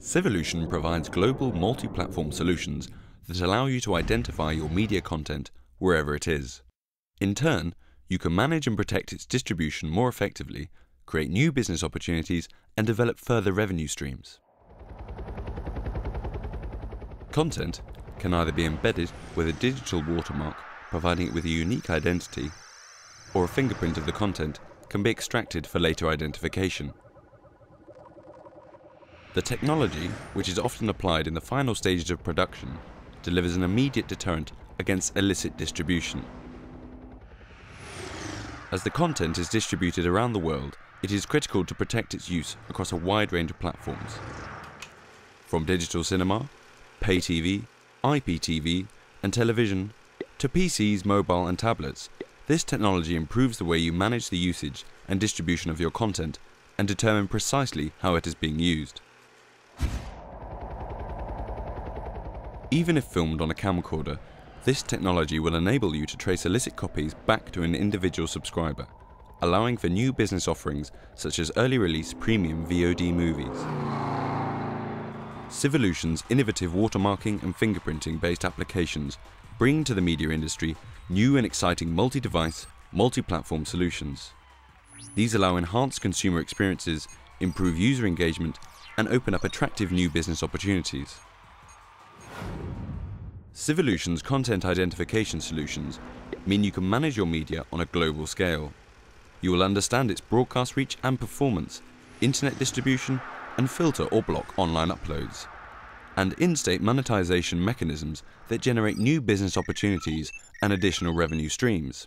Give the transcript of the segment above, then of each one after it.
Civolution provides global multi-platform solutions that allow you to identify your media content wherever it is. In turn, you can manage and protect its distribution more effectively, create new business opportunities, and develop further revenue streams. Content can either be embedded with a digital watermark, providing it with a unique identity, or a fingerprint of the content can be extracted for later identification. The technology, which is often applied in the final stages of production, delivers an immediate deterrent against illicit distribution. As the content is distributed around the world, it is critical to protect its use across a wide range of platforms. From digital cinema, pay TV, IPTV, and television, to PCs, mobile, and tablets, this technology improves the way you manage the usage and distribution of your content and determine precisely how it is being used. Even if filmed on a camcorder, this technology will enable you to trace illicit copies back to an individual subscriber, allowing for new business offerings such as early release premium VOD movies. Civolution's innovative watermarking and fingerprinting based applications bring to the media industry new and exciting multi-device, multi-platform solutions. These allow enhanced consumer experiences, improve user engagement, and open up attractive new business opportunities. Civolution's content identification solutions mean you can manage your media on a global scale. You will understand its broadcast reach and performance, internet distribution, and filter or block online uploads and in-state monetization mechanisms that generate new business opportunities and additional revenue streams.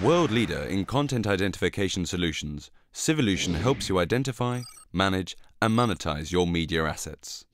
World leader in content identification solutions, Civolution helps you identify, manage and monetize your media assets.